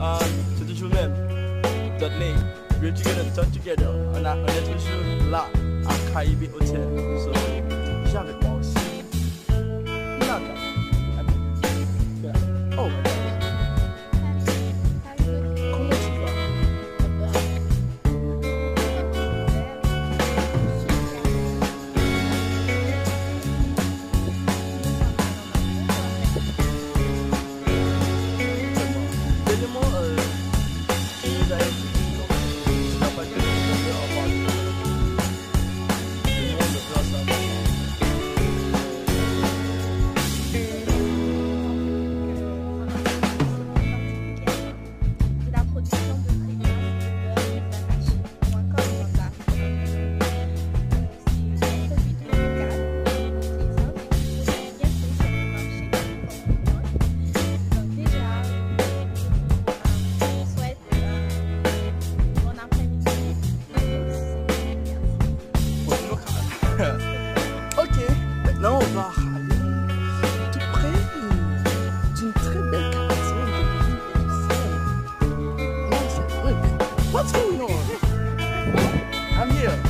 Um, so just remember that link, we're together, Talk together, and, I, and that we should laugh at Caribe Hotel. So. Ok, maintenant on va aller tout près d'une très belle quartier de. Nice and good. What's going on? I'm here.